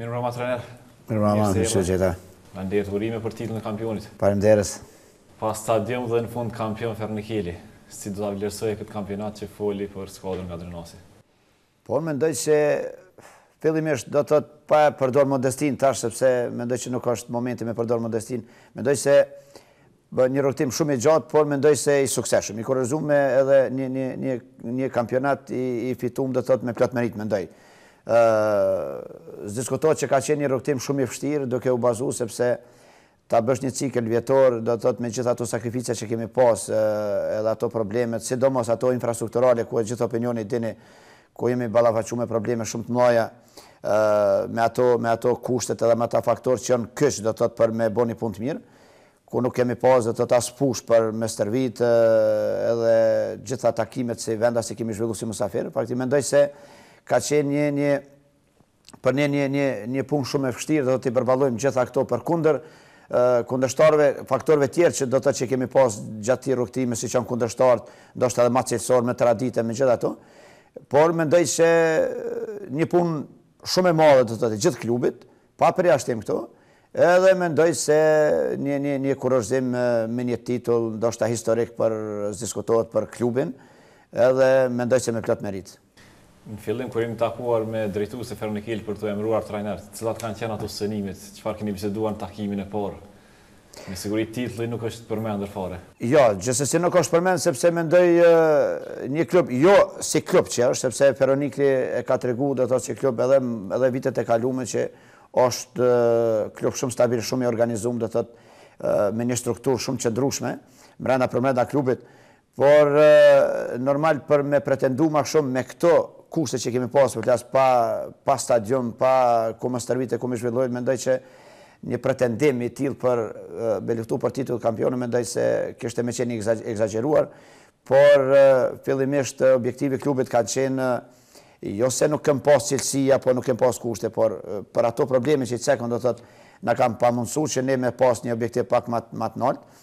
Mirëmbrëma trajner. Mirëmbrëma, mirë se ju gjeta. Edhe një herë urime për titullin e kampionit. Faleminderit. Pa stadium dhe në fund kampion Feronikeli. Si do ta vlerësoje këtë kampionat çfarë foli për skuadrën nga Drenasi? Po, unë mendoj që fillimisht do të thotë pa e përdor modestinë tash, sepse mendoj që nuk është momenti me përdor modestinë. Mendoj se Bë një rrugëtim shumë i gjatë, por mendoj se i suksesshëm. I kurorëzuam me edhe një një një një kampionat i i fitum do të thotë me plot meritë mendoj. Ë s'diskutohet që ka qenë një rrugëtim shumë i vështirë duke u bazuar sepse ta bësh një cikël vjetor do të thotë me gjithë ato sakrifica që kemi pas edhe ato problemet, sidomos ato infrastrukturale ku e gjithë opinioni e din ku jemi ballafaqu me probleme shumë të mëdha me ato me ato kushtet edhe me ata faktorë që janë kyç do të thotë për me bo një punë të mirë. ku nuk kemi pas do të thotë as fushë për me stërvit edhe gjitha takimet si vendas i kemi zhvillu si musafirë, praktikisht mendoj se ka qenë një një për ne një një një punë shumë e vështirë dhe do t'i përballojmë gjitha këto përkundër kundërshtarëve, faktorëve tjerë që do të thotë kemi pas gjatë këtij rrugëtimi siç janë kundërshtarët, ndoshta edhe ma cilësorë me traditë e me gjitha ato, por mendoj se një punë shumë e madhe do të thotë e gjithë klubit, Pa përjashtim këtu, edhe mendoj se një një një kurorëzim me një titull ndoshta historik për s'diskutohet për klubin, edhe mendoj se me plot meritë. Në fillim kur jemi takuar me drejtuesit e Feronikelit për t'u emëruar trajner, cilat kanë qenë ato synimet, çfarë keni biseduar në takimin e parë? Me siguri titulli nuk është përmendur fare. Jo, gjithsesi nuk është përmend sepse mendoj një klub, jo si klub që është, sepse Feronikeli e ka treguar do të thotë si klub edhe edhe vitet e kaluara që është klub shumë stabil, shumë i organizuar, do të thotë me një strukturë shumë qëndrueshme brenda përbrenda klubit. Por normal për me pretendu ma shumë me këto kushte që kemi pasur, flas pa pa stadium, pa ku me stërvit e ku me i zhvillu, mendoj që një pretendim i tillë për me luftu për titull kampioni mendoj se kishte me qenë i egzagjeruar, por fillimisht objektivi i klubit kanë qenë Jo se nuk kemë pas cilësi apo nuk kemë pas kushte, por për ato probleme që i cekëm do të thotë na kanë pamundësu që ne me pas një objektiv pak ma të naltë.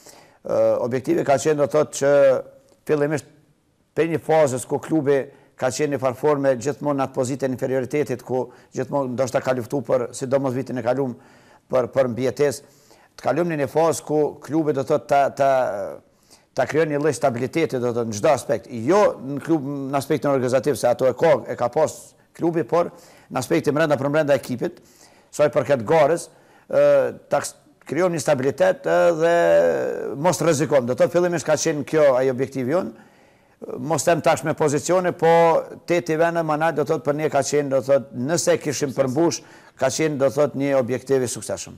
Objektivi ka qenë do të thotë që fillimisht prej një fazës ku klubi ka qenë njëfarë forme gjithmonë në atë pozitën e inferioritetit ku gjithmonë ndoshta ka luftu për sidomos vitin e kalum për, për mbijetesë. Të kalojmë në një fazë ku klubi do të thotë të, të ta krijon një lloj stabiliteti do të në çdo aspekt, jo në klub në aspektin organizativ se ato e ka e ka pas klubi, por në aspektin brenda për brenda ekipit, sa i përket garës, ta krijon një stabilitet dhe mos rrezikon. Do të thotë fillimisht ka qenë kjo ai objektivi jonë. Mos them tash me pozicione, po tetë vene ma nalt do të thotë për ne ka qenë do të thotë nëse kishim përmbush, ka qenë do të thotë një objektiv i suksesshëm.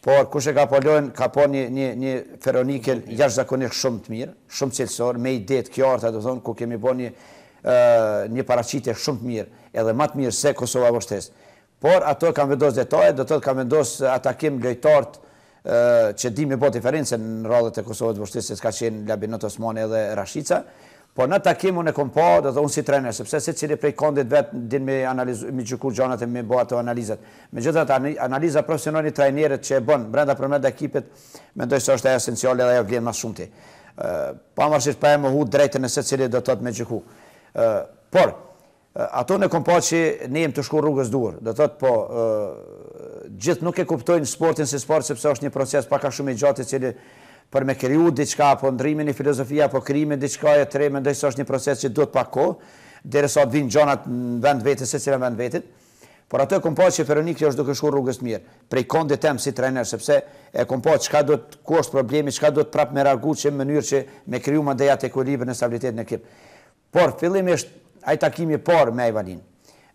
Por kush e ka pa lojën ka pa një një një Feronikel jashtëzakonisht shumë të mirë, shumë cilësore, me ide të kjarta domethonë ku kemi bë një ë një paraqitje shumë të mirë, edhe ma të mirë se Kosova e Vushtrrisë. Por ato kanë vendos detajet, do të thotë kanë vendos at takim lojtarët ë që dinë me bë diferencën në radhët e Kosovës Vushtrrisë siç ka qenë Labinot Osmani edhe Rashica, Po n'at takim unë e kom pa, do të unë si trajner, sepse secili prej këndit vet din me analizu, me gjyku gjanat e me bo ato analizat. Megjithatë, analiza profesionale e trajnerit që e bën brenda për mrenda ekipit, mendoj se është esenciale dhe ajo vlen ma s'shumti. Pavarësisht pa e mohu drejtën e secilit do të thotë me gjyku. Por, Ato e kom pa qe ne jem të shku rrugës duhur. Do thot po gjith nuk e kuptojn sportin si sport sepse osht një proces pak a shum i gjat i cili për me kriju diçka apo ndrrimi i një filozofie apo krijimi i diçkaje të re mendoj se osht një proces që duhet pak koh deri sa të vijn gjanat në vend vet secila në vend vet por ato e kom pa qe Feronikeli osht duke shku rrugës të mir prej kondi tem si trajner sepse e kom pa çka duhet ku osht problemi çka duhet prap me reagu në mënyr qe me kriju mandej at ekuilibrin e stabilitetin në ekip Por, fillimisht, ai takimi i parë me Ajvalinë.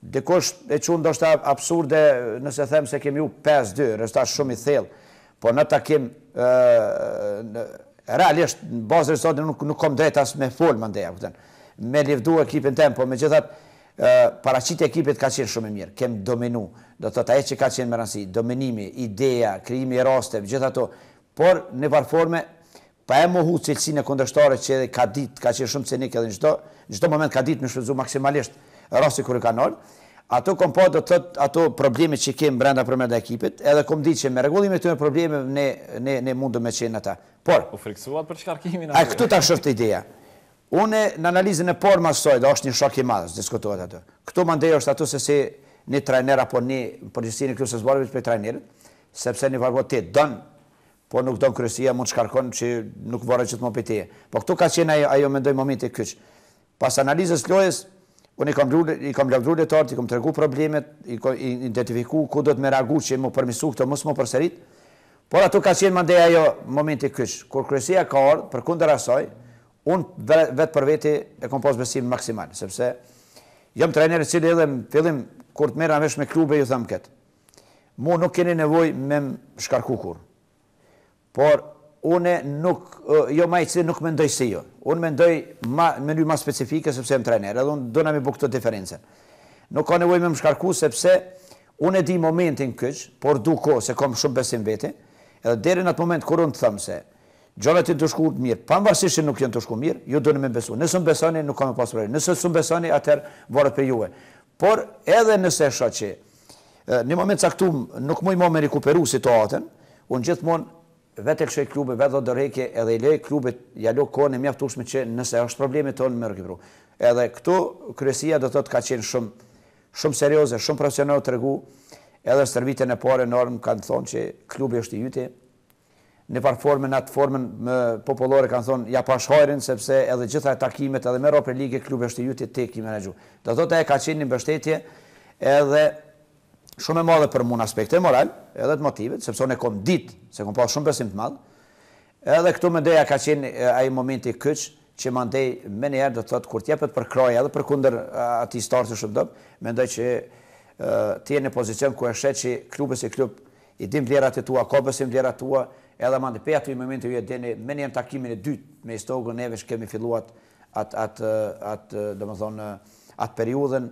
Dikush e çon ndoshta absurde nëse them se kemi hup pesë dy, rezultat shumë i thellë. Por n'at takim, realisht, në bazë rezultatit nuk nuk kam drejt as me fol mandej, a kupton. Me lëvdu ekipin tim, po megjithatë, paraqitja e ekipit ka qenë shumë e mirë. Kemi dominu. Do të thotë ajo që ka qenë me rëndësi, dominimi, ideja, krijimi i rasteve, gjithë ato. Por, në një farë forme, Pa e mohu cilësinë e kundërshtarit që edhe ka ditë, ka qenë shumë cinik edhe në çdo, në çdo moment ka ditë me shfrytëzu maksimalisht rastin kur i ka ardhur. Ato kom pa do të thotë ato probleme që kem brenda për mrenda ekipit, edhe kom ditë që me rregullimin e këtyre problemeve ne ne ne mundëm me qenë në ta. Por, U frikësuat për shkarkimin a atje? këtu tash është ideja. Unë në analizën e parë mas saj, dhe është një shok i madh, s'diskutohet atë. Këtu mandej është ajo se si një trajner apo një përgjithësi në klub se s'varet veç prej trajnerit, sepse në një farë forme don Po nuk don kryesia mundet t'shkarkon që nuk varet gjithmonë prej teje. Po këtu ka qenë ajo ajo mendoj momenti kyç. Pas analizës lojës, unë i kam lule, i kam lavdru lojtarët, i kam tregu problemet, i kam identifiku ku duhet me reagu që mu përmisu këto mos mu përsërit. Por aty ka qenë mandej ajo momenti kyç, kur kryesia ka ardhur përkundër asaj, unë vetë për veti e kam pas besim maksimal, sepse jam trajner i cili edhe në fillim kur të merrem vesh me klube ju them këtë. Mu nuk keni nevojë me më shkarku kurrë. Por unë nuk jom ai që nuk mendoj si ju. Unë mendoj ma në mënyrë më specifike sepse jam trajner, edhe unë dona me bo këtë diferencën. Nuk ka nevojë me më shkarku sepse unë e di momentin kyç, por du kohë se kam shumë besim në vete, edhe deri në atë moment kur unë të them se gjërat janë tu shku mirë, pavarësisht që nuk janë tu shku mirë, ju doni me besu. Nëse më besoni, nuk ka me pas problem. Nëse s'më besoni, atëherë varet prej juve. Por edhe nëse e shoh që Në një moment të caktum nuk muj mo me rikuperu situatën, unë gjithmonë vetë e lëshoj klubin, vetë jap dorëheqje edhe i lo klubit, ja lo kohën e mjaftueshme që nëse është problemi te unë me rikuperu. Edhe këtu kryesia do të thotë ka qenë shumë shumë serioze, shumë profesionale u tregu, edhe stërvitjen e parë normal kanë thonë që klubi është i yti, në njëfarë forme në atë formën më popullore kanë thonë ja pash hajrin sepse edhe gjitha takimet edhe me Rope Lige klubi është i joti ti ke me menaxhu. Do të thotë ajo ka qenë një mbështetje edhe shumë e madhe për mua në aspektin moral, edhe të motivit, sepse unë kom ditë se kom pas shumë besim të madh. Edhe këtu mendoj ka qenë ai momenti kyç që mandej menjëherë do të thotë kur të jepet përkrahja edhe përkundër atij starti shumë të dobët, mendoj që ti je në pozicion ku e sheh që klubi si klub I din vlerat e tua, ka besim në vlerat tua, edhe mandej prej atij momenti ju e dini, menjëherë në takimin e dytë me Istogun ne veç kemi fillu atë atë atë atë domethënë atë periudhën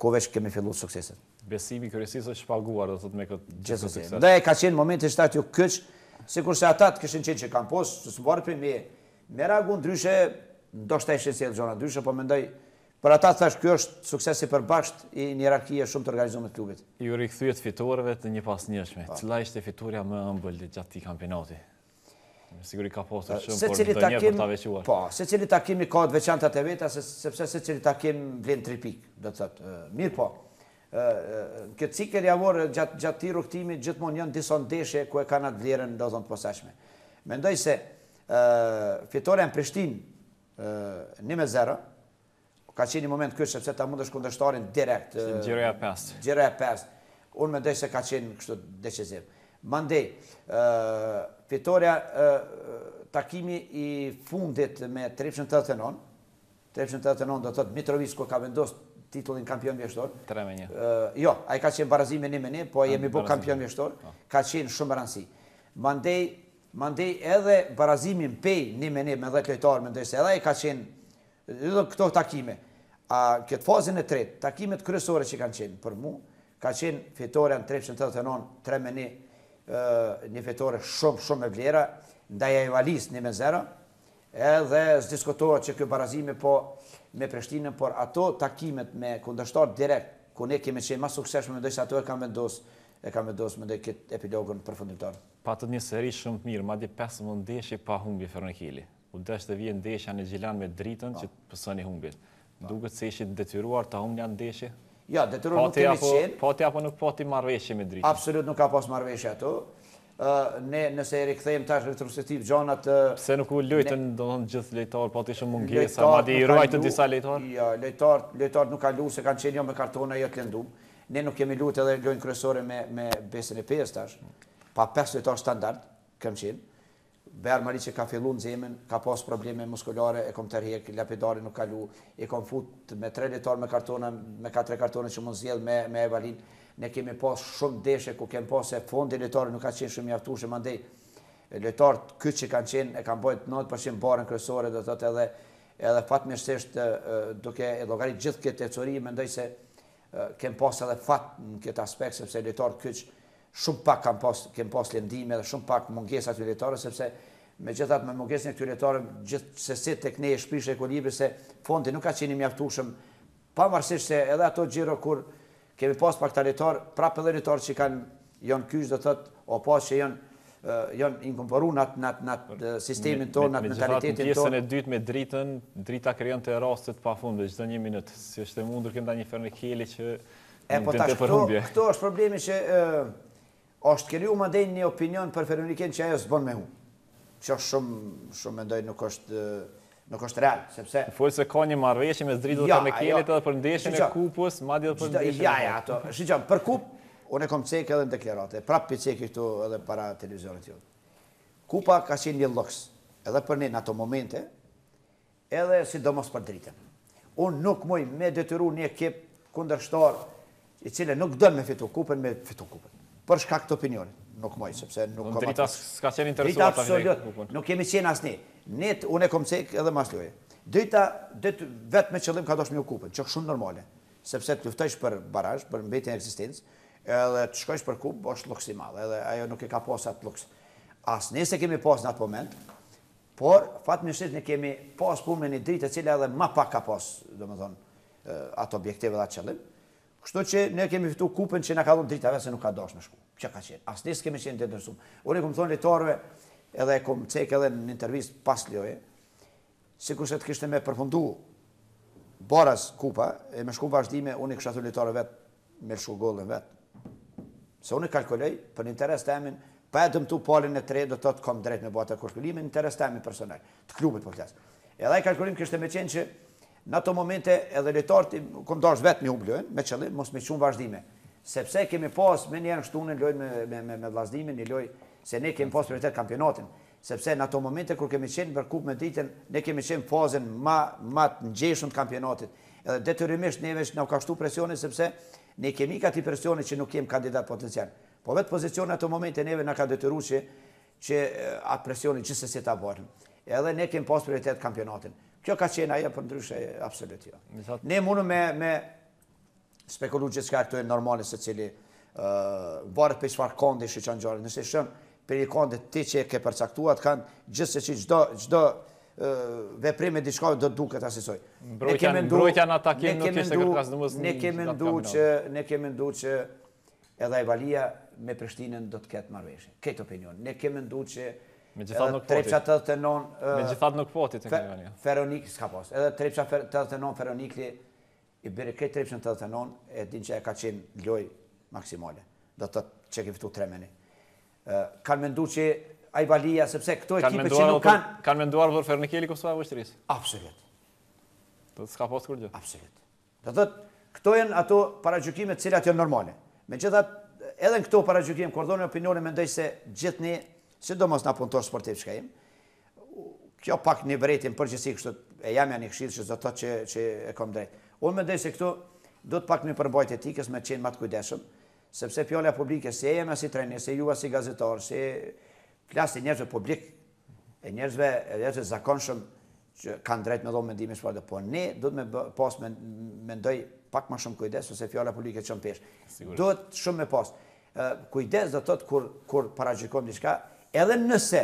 ku veç kemi fillu sukseset. Besimi i kryesisë është shpaguar, do thotë me këtë gjithë këtë sukses. Gjithsesi. Mendoj ka qenë momenti gjithashtu kyç, sikurse ata të kishin qenë që kanë pas, që s'varet prej meje, me reagu ndryshe, ndoshta ishin sjellë gjëra ndryshe, po mendoj Për ata, thashë, ky është sukses i përbashkët i një hierarkie shumë të organizume të klubit. Iu rikthyet fitoreve të njëpasnjëshme. Cila ishte fitorja më e ëmbël gjatë këtij kampionati? Me siguri ka pasur shumë, por ndonjë për ta veçuar. Po, secili takim i ka të veçantat e veta, sepse secili takim vlen tri pikë, do të thotë. Mirëpo, në këtë cikël javor, gjatë këtij rrugëtimi, gjithmonë janë disa ndeshje ku e kanë atë vlerën, do të thotë, të posaçme. Mendoj se fitorja në Prishtinë, Një me zero, ka qenë një moment kyç sepse ta mundësh kundërshtarin direkt. Ishte xhiro e pestë. Xhiro e pestë. Unë mendoj se ka qenë kështu deciziv. Mandej, fitorja takimi i fundit me Trepçën tetëdhjetë e nëntë, Trepçën tetëdhjetë e nëntë do të thotë në Mitrovicë ku ka vendos titullin kampion vjeshtor. Tre me një. Jo, ai ka qenë barazim një me një, po jemi bo kampion vjeshtor, po. ka qenë shumë rëndësi. Mandej, Mandej edhe barazimi prej një me një me dhjetë lojtarë mendoj se edhe ai ka qenë edhe këto takime, a këtë fazën e tretë, takimet kryesore që kanë qenë për mua ka qenë fitorja me Trepçën tetëdhjetë e nëntë tre me një, një fitore shumë shumë me vlera ndaj Ajvalisë një me zero, edhe s'diskutohet që ky barazimi po me Prishtinën, por ato takimet me kundërshtarë direkt ku ne kemi qenë ma të suksesshëm mendoj se ato e kanë vendosë e kanë vendosë mendoj këtë epilogun përfundimtar. Patët një seri shumë të mirë, madje pesëmbëdhjetë ndeshje pa humbje Feronikeli. U desh të vijë ndeshja në Gjilan me Dritën që të pësoni humbje. Duket se ishit detyruar ta humbni atë ndeshje? Jo, detyruar nuk kemi qenë. Pati apo nuk pati marrëveshje me Dritën? Absolut nuk ka pas marrëveshje aty. Ne nëse i rikthejmë tash retrospektiv gjanat Pse nuk luajtën domethënë gjithë lojtarë, pati shumë mungesa, madje i ruajtët disa lojtarë? Jo, lojtarët, lojtarët nuk kanë luajtur se kanë qenë jo me kartona jo të lënduar. Ne nuk kemi luajt edhe lojën kryesore me me Besën e Pejës tash. Pa pesë lojtarë standard kem qenë. Behar Maliqi ka fillu nximin, ka pas probleme muskulare, e kom tërhek, Lapidari nuk ka lu, i kom fut me tre lojtarë me kartona, me katër kartona që mu zgjidh me me Ajvalinë. Ne kemi pas shumë ndeshje ku kem pa se fondi i lojtarëve nuk ka qenë shumë i mjaftueshëm andej lojtarët kyç që kanë qenë e kanë bajt nëntë për qind barrën kryesore do të thotë edhe edhe fatmirësisht duke e llogarit gjithë këtë ecuri mendoj se Kem pas edhe fat në këtë aspekt sepse lojtarë kyç shumë pak kanë pas, kem pas lëndime dhe shumë pak mungesa të lojtarëve sepse megjithatë me mungesën e këtyre lojtarëve gjithsesi tek ne u prish ekuilibri se fondi nuk ka qenë i mjaftueshëm pavarësisht se edhe ato xhiro kur kemi pas pak këta lojtarë, prapë edhe lojtarë që kanë Jon kyç do të thot o pa që jon jon inkorporu n'at n'at n'at sistemin tonë n'at mentalitetin tonë. Në pjesën e dytë me Dritën, Drita krijonte raste të pafundme çdo një minut, si është e mundur kundër një Feronikeli që nuk dinte për humbje. Këtu është problemi që është kriju mandej një opinion për Feronikelin që ajo s'bën me hup. Kjo shumë, shumë mendoj nuk është nuk është real, sepse... Flitet se ka një marrëveshje mes Dritës, Feronikelit edhe për ndeshjen e kupës, madje edhe për ndeshjen e... Ja, ja, ato, shiqo, për kupë, unë e kom cek edhe në deklaratë, prap po e ceki këtu edhe para televizionit jonë. Kupa ka qenë një lluks, edhe për ne në ato momente, Edhe sidomos për Dritën. Unë nuk muj me detyru një ekip kundërshtar i cili nuk don me fitu kupën me fitu kupën. Për shkak të opinionit. Nuk muj sepse nuk kam atë. Drita s'ka qenë interesuar ta fitojë kupën. Nuk kemi qenë asnjë. Ne unë kom cek edhe mas loje. Drita vetë me qëllim ka dashtë me hup kupën, që është shumë normale. Sepse të luftojsh për barazh, për mbetje, ekzistencë, edhe të shkojsh për kupë është luks i madh. Edhe ajo nuk e ka pas atë luks. As ne s'e kemi pas në atë moment. Por, fatmirësisht ne kemi pas punë me një Dritë e cila edhe ma pak ka pas, domethënë, atë objektiv edhe atë qëllim. Kështu që ne kemi fitu kupën që na ka dhënë Drita vetë se nuk ka dashtë me shku. Kjo ka qenë. Asnjë s'kemi qenë të interesum. Unë i kom thonë lojtarëve, edhe e kom cek edhe në intervistë pas loje, sikurse të kishte me përfundu baraz kupa, e me shku vazhdime, unë i kisha thonë lojtarëve vetë, Me lëshu golin vet. Se unë kalkuloj për interes të emin, pa e dëmtu palën e tretë do të thotë kam drejt me ba atë kalkulim, në interes të emin personal, të klubit po flas. Edhe ai kalkulim kishte me qenë që në ato momente edhe lojtarët kam dashtë vet me humb lojën, me qëllim mos me shku në vazhdime. Sepse kemi pas menjëherë në shtunën lojë me me me me Vllaznimin, një lojë se ne kemi pas prioritet kampionatin. Sepse në ato momente kur kemi qenë për Kupë me Dritën, ne kemi qenë fazën ma ma të ngjeshën të kampionatit. Edhe detyrimisht neve na u ka shtu presioni sepse ne kemi ik atij presioni që nuk jem kandidat potencial. Po vetë pozicioni n'ato momente neve na ka detyru që që atë presionin gjithsesi ta bajmë. Edhe ne kemi pas prioritet kampionatin. Kjo ka qenë ajo përndryshe absolut jo. Ne munëm me me spekulu gjithçka këtu e normale secili Varet prej çfarë kondi e kqyr ngjarjen. Nëse shkon prej një kondi ti që e ke përcaktuar atë kënd, gjithsesi çdo çdo veprim me diçka do të duket asisoj. Mbrojtja mbrojtja në takim nuk ishte këtë rast sidomos. Ne kemi menduar që ne kemi menduar që edhe Hajvalia me Prishtinën do të ketë marrëveshje. Ky opinion. Ne kemi menduar që Megjithatë nuk pati. Trepça 89 Megjithatë nuk pati tek Hajvalia. Feronik s'ka pas. Edhe Trepça 89 Feronikeli I biri krejt Trepçën tetëdhjetë e nëntë e din që ajo ka qenë lojë maksimale. Do të thotë që kemi fituar tre me një. Ë kanë menduar që Hajvalia sepse këto Kanë ekipe që menduar nuk autor, kanë kanë menduar për Feronikeli Kosova e Vushtrrisë. absolut, Do të thotë s'ka pas kurgjë. absolut. Do të thotë këto janë ato paragjykime të cilat janë normale. Megjithatë edhe në këto paragjykime kur dhoni opinionin mendoj se gjithë ne, sidomos na punëtorë sportivë çka jemi, Kjo pak një vërejtje në përgjithësi kështu e jemja, një këshillë që s'do të thotë që e kom drejt. Unë mendoj se këtu duhet pak një përmbajt etikës me qenë ma të kujdesshëm, sepse fjala publike si e jemja si trajner, si e juja si gazetar, po flas njerëzve publik, e njerëzve e njerëzve zakonshëm që kanë drejt me dhon mendime çfarëdo, po ne duhet me pas, mendoj pak ma shumë kujdes, se fjala publike çon peshë. Duhet shumë me pas kujdes do të thotë kur, kur paragjykon diçka edhe nëse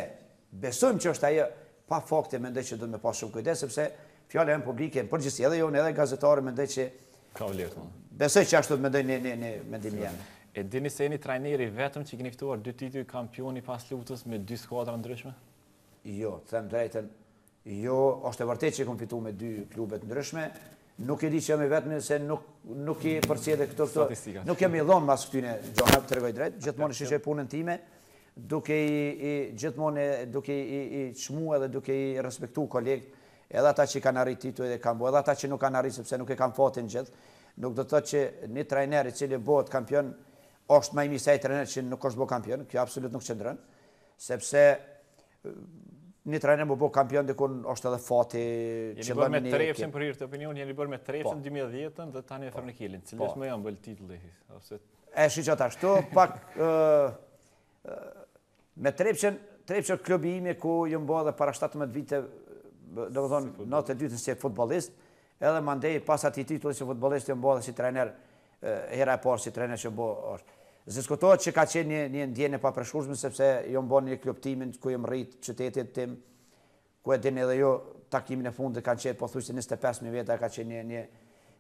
Besojmë që është ajo pa fakte mendoj që duhet me pas shumë kujdes sepse fjala jonë publike në përgjithësi edhe jonë edhe gazetarëve mendoj që ka vlerë thonë. Besoj që ashtu të mendoj në në në mendimin jam. E dini se jeni trajneri vetëm që keni fituar dy tituj kampioni pas lufte me dy skuadra ndryshme? Jo, të them drejtën, Jo, është e vërtetë që kom fitu me dy klube të ndryshme. Nuk e di që jam i vetmi se nuk nuk i përcjell këto këto. Nuk jam i dhanë mas këtyre gjëra, të tregoj drejt, gjithmonë e shoh punën time, duke i gjithmonë duke i çmuar dhe duke i respektuar kolegët, edhe ata që kanë arrit tituj dhe kanë bërë, edhe ata që nuk kanë arritur sepse nuk e kanë fatin të gjithë. Nuk do të thotë që një trajner i cili bëhet kampion është më i mirë se ai trajner që nuk është bërë kampion, kjo absolut nuk qëndron, sepse një trajner me u bo kampion dikun është edhe fati që lënë një ekip. Jeni bërë me Trepçën për hir të opinionit, jeni bërë me Trepçën 2010-ën po. dhe tani me Feronikelin. Cili po. është më i ëmbël titulli? E shiqo ashtu, pak me Trepçën, Trepça klubi im ku jom bo edhe para 17 vite, domethënë, herën e dytë si futbollist, edhe mandej pas atij titulli si futbollist jom bo edhe si trajner, Hera e parë si trajner që u bo është. S'diskutohet që ka qenë një një ndjenjë e papërshkrueshme sepse jom bo në klub timin ku jom rrit qytetin tim ku e dini edhe ju takimin e fundit kanë qenë pothuajse njëzet e pesë mijë veta ka qenë një një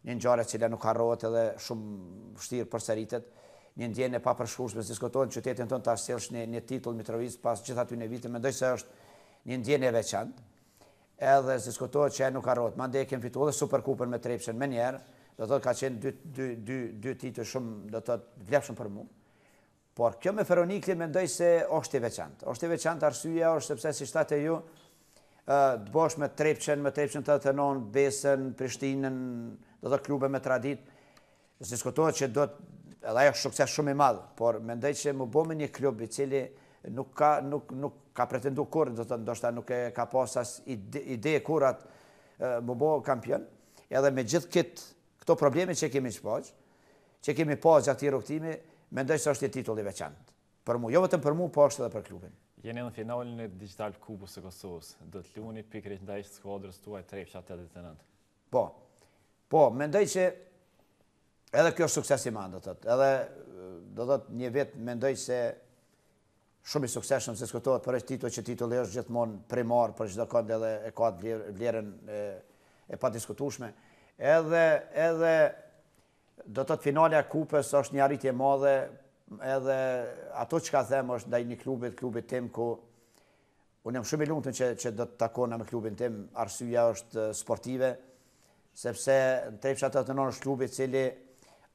një ngjarje e cila nuk harrohet edhe shumë vështirë përsëritet një ndjenjë e papërshkrueshme s'diskutohet në qytetin tonë ta sjellsh një një titull në Mitrovicë pas gjithë atyre viteve mendoj se është një ndjenjë e veçantë Edhe s'diskutohet që nuk harrohet. Mandej e kem fitu edhe Superkupën me Trepçën menjëherë. Do të thotë ka qenë dy dy dy dy tituj shumë do të thotë të vlefshëm për mua. Por kjo me Feroniklin mendoj se është e veçantë. Është e veçantë arsyeja është sepse siç thatë ju ë të bosh me Trepçën, me Trepçën do të thotë Besën, Prishtinën, do të thotë klube me traditë. S'diskutohet që do të edhe ajo është sukses shumë i madh, por mendoj që me u bo me një klub i cili nuk ka nuk nuk ka pretendu kurrë, do të thotë ndoshta nuk e ka pas as ide, ide kurrë me u bo kampion, edhe me gjithë këtë këto probleme që kemi pas, që kemi pas gjatë këtij rrugëtimi, mendoj se është një titull i veçantë. Për mua, jo vetëm për mua, po është edhe për klubin. Jeni në finalen e Digital Kupës së Kosovës. Do të luani pikërisht ndaj skuadrës tuaj Trepça 89. Po. Po, mendoj që edhe kjo është sukses i madh, do thotë. Edhe do thotë një vit mendoj se shumë i suksesshëm s'diskutohet për është titull që titulli është gjithmonë primar për çdo kënd edhe e ka vlerën e, e padiskutueshme. Edhe edhe do të thotë finalja e kupës është një arritje e madhe edhe ato çka them është ndaj një klubit, klubit tim ku Unë jam shumë i lumtur që që do të takohna me klubin tim. Arsyeja është sportive, sepse në Trepça do të thotë është klubi i cili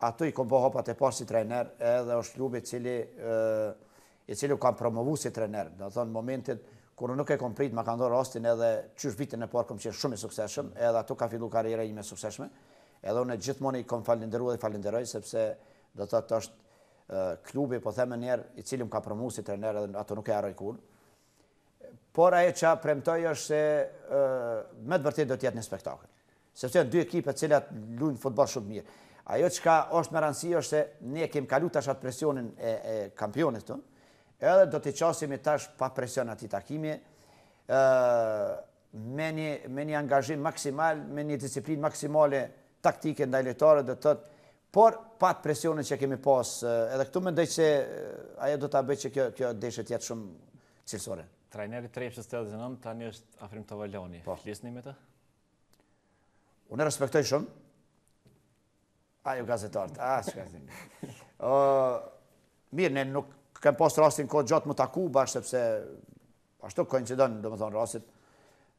aty i kom bo hapat e parë si trajner, edhe është klubi i cili i cili u kam promovu si trener. Do thotë, në momentin, kur nuk e kom prit, ma kanë dhënë rastin edhe qysh vitin e parë kom qenë shumë i suksesshëm, edhe aty ka fillu karriera ime e suksesshme, edhe unë gjithmonë i kom falenderu dhe falenderoj, sepse do të thotë është klubi, po them edhe një herë, i cili më ka promovu si trener edhe ato nuk e harroj kurrë. por ajo që premtoj është se me të vërtetë do të jetë një spektakël. Sepse janë dy ekipe të cilat luajnë futboll shumë mirë. Ajo çka është me rëndësi është se ne kemi kalu tash atë presionin e, e kampionit tonë, edhe do t'i qasemi tash pa presion atij takimi, me një me një angazhim maksimal, me një disiplinë maksimale taktike ndaj lojtarëve do të thotë por pa presionin që kemi pas edhe këtu mendoj se ajo do ta bëj që kjo kjo ndeshje të jetë shumë cilësore. Trajneri i Trepçës 89 tani është Afrim Tovërlani. Po. Flisni me të? Unë respektoj shumë. A ju gazetarët, a që ka zinë. Mirë, ne nuk kemë pas rastin kohë gjatë m'u taku bashkë, sepse ashtu koincidon, domethënë, rasti.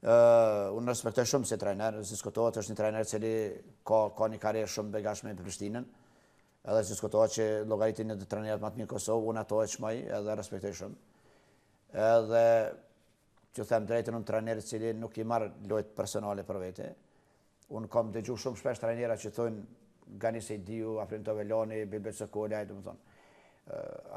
Unë respektoj shumë si trajner, s'diskutohet, është një trajner i cili ka, ka një karrierë shumë të begatshme me Prishtinën, edhe s'diskutohet që llogaritet ndër trajnerat më të mirë n'Kosovë, unë atë e çmoj edhe respektoj shumë. Edhe T'ju them të drejtën unë trajner i cili nuk i marr lojët personale për vete. Unë kam dëgju shumë shpesh trajnera që thonë Gani Sejdiu, Afrim Tovërlani, Bylbyl Sokoli, domethënë.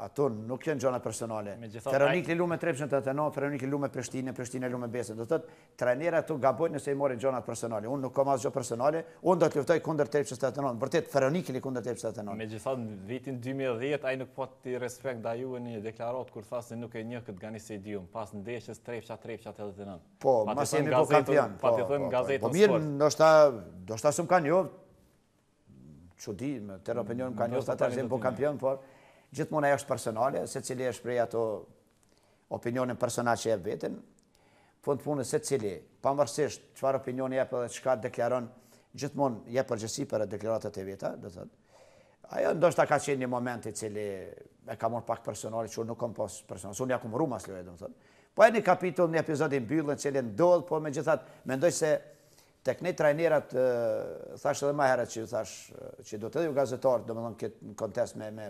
Ato nuk janë gjana personale. Feronikeli lun me Trepçën tetëdhetenëntë, Feronikeli lun me Prishtinën, Prishtina lun me Besën. Do të thotë, trajnerat gabojnë nëse i marrin gjanat personale. Unë nuk kam asgjë personale, Unë do të luftoj kundër Trepçës tetëdhetenëntë, vërtet Feronikeli kundër Trepçës tetëdhetenëntë. Megjithatë, në vitin 2010 ai nuk pati respekt ndaj juve në një deklaratë kur tha se nuk e njeh këtë Gani Sejdiun pas ndeshjes Trepça Trepça 89. Po, mos jemi po kampion. Po, po, po, po, po, mirë, ndoshta, ndoshta s'më ka njoh, që di, me tërë opinion më ka njoh, ata të po kampion, por gjithmonë ajo është personale, secili e shpreh prej ato opinionin personal që e jep vetë, n'fund të punës secili, pavarësisht çfarë opinioni jep edhe çka deklaron, gjithmonë jep përgjegjësi për deklaratat e veta, do të thotë. Ajo ndoshta ka qenë një moment i cili e ka marrë pak personale, që nuk kam pas personale, unë ja kam rrumë asnjë lojë, do të thotë. Po është një kapitull, një epizod i mbyllun, i cili ndodhi, po megjithatë, mendoj se tek ne trajnerat, thashë edhe ma herët që thashë, që duhet edhe ju gazetarët, domethënë në këtë kontekst me, me,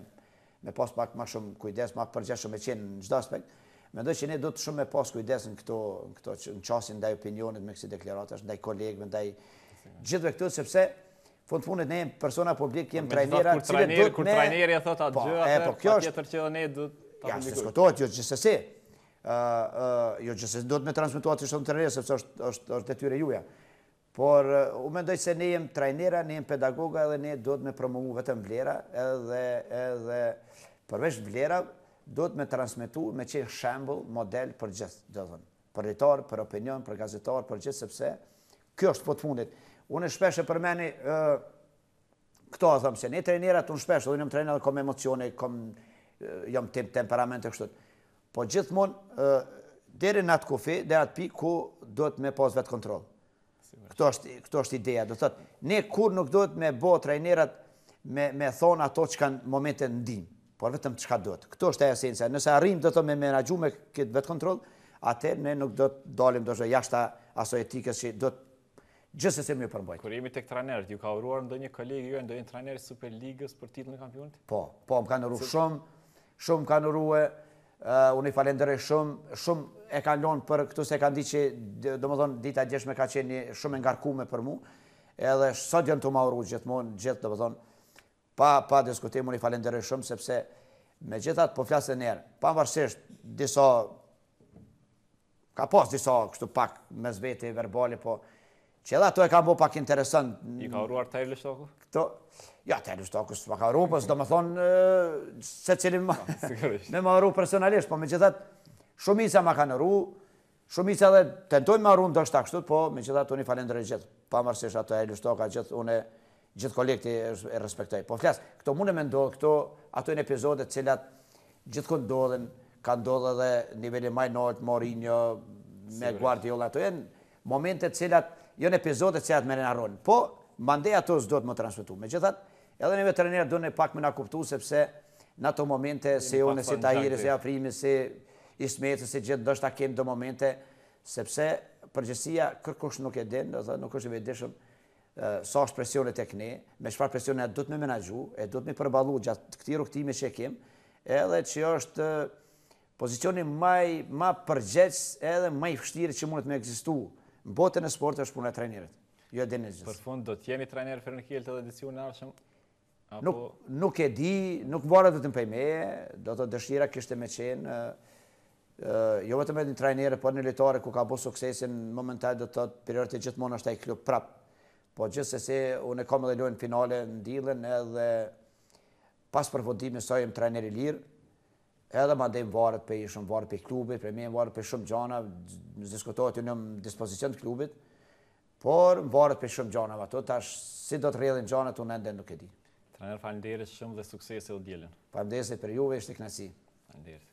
me pas pak ma shumë kujdes, ma të përgjegjshëm me qenë në çdo aspekt. Mendoj që ne duhet shumë me pas kujdes në këto, në këto në qasjen ndaj opinionit me kësi deklaratash, ndaj kolegëve, ndaj të gjithëve këtu, sepse n'fund të fundit ne jemi persona publikë, jemi trajnera, të cilët duhet me... Kur trajneri e thotë atë po, gjë, atëherë, po, patjetër që edhe ne duhet... Jo, s'diskutohet, ju gjithsesi. Ju gjithsesi duhet me transmetu atë që shtonë të rrësë, sepse është, është, është detyrë e juaja. Por, unë mendoj se ne jemi trajnera, ne jemi pedagoga edhe ne duhet me promovu vetëm vlera edhe edhe përveç vlerave duhet me transmetu, me qenë shembull, model për gjithë, domethënë, për lojtarë, për opinion, për gazetarë, për gjithë sepse kjo është fundi i fundit. Unë shpesh e përmendi ë Këto e thom se ne trajnerat unë shpesh, dhe unë jam trajner dhe kom emocione, kom, jam tem, temperament e kështu. Po gjithmonë, deri në atë kufi, dhe atë pik, ku duhet me pas vetëkontroll. Këto është, këto është ideja, do të thotë, ne kur nuk duhet me bo trajnerat me, me thonë ato çka n'moment e ndijmë, por vetëm çka duhet. Këto është esenca, nëse arrijmë do të thotë me menaxhu me këtë vetëkontroll, atëherë ne nuk do të dalim do thotë jashta asaj etikës që do të Gjithsesi me përmbajt. Kur jemi tek trajnerët, ju ka uruar ndonjë koleg juaj, ndonjë trajner i Superligës për titullin e kampionit? Po, po, më kanë uru shumë, shumë më kanë uru. Uh, unë i falenderoj shumë, shumë e kanë lonë për këtu se kanë dit që, domethonë, dita e djeshme ka qenë shumë e ngarkume për mu, edhe sot janë tu ma uru gjithmonë, gjithë, domethonë, Pa pa diskutim unë i falenderoj shumë sepse megjithatë po flas edhe njëherë, pavarësisht disa ka pas disa kështu pak mes vete verbale, po që edhe ato e kanë bërë pak interesant. Ju ka uruar Tahir Lushtaku? Këto, jo, Tahir Lushtaku s'ma ka uru, po s'domethonë secili me, me ma uru personalisht, po megjithatë, shumica ma kanë uru, Shumica edhe tentojnë me ma uru ndoshta kështu, po megjithatë unë i falenderoj gjithë, pavarësisht a Tahir Lushtaku gjithë unë gjithë kolegët i respektoj. Po flas, këto munden me ndodhë, këto ato janë epizode të cilat gjithkund ndodhin, ka ndodhë edhe n'nivelin ma i naltë, Mourinho me Guardiola, ato janë momente të cilat janë epizode të cilat menjëherë harrohen. Po mandej ato s'duhet me u transmetu. Megjithatë, Edhe neve trajnerët duhet pak me na kuptu sepse n'ato momente si unë si Tahiri si Afrimi si Ismeti si gjithë ndoshta kemi do momente sepse përgjegjësia kërkush nuk e din dhe nuk është i vetëdijshëm sa është presioni tek ne me çfarë presioni na duhet me menaxhu e duhet me përballu gjatë këtij rrugëtimi që e kemi edhe që është pozicioni ma përgjegjës edhe ma i vështirë që mundet me ekzistu në botën e sportit është puna e trajnerit Jo deri në gjysmë. Për fund do të jeni trajner i Feronikelit edicionin e ardhshëm? Nuk, nuk e di, nuk varet vetëm prej meje, do të dëshira kishte me qenë, jo vetëm e një trajneri, por një lojtari ku ka bo suksesin, momental do të thotë, prioritet gjithmonë është ai klub prap. Po gjithsesi unë kam edhe lojën finale të dielën edhe pas përfundimit sa jam trajner i lirë, Edhe mandej varet prej shumë varet prej klubit, prej meje varet prej shumë gjana, diskutohet. Ju në dispozicion të klubit, por varet prej shumë gjana, ato tash si do të rrjedhin gjanat unë ende nuk e di. Trajner, faleminderit shumë dhe suksese të dielën. Faleminderit prej juve, ishte kënaqësi. Faleminderit.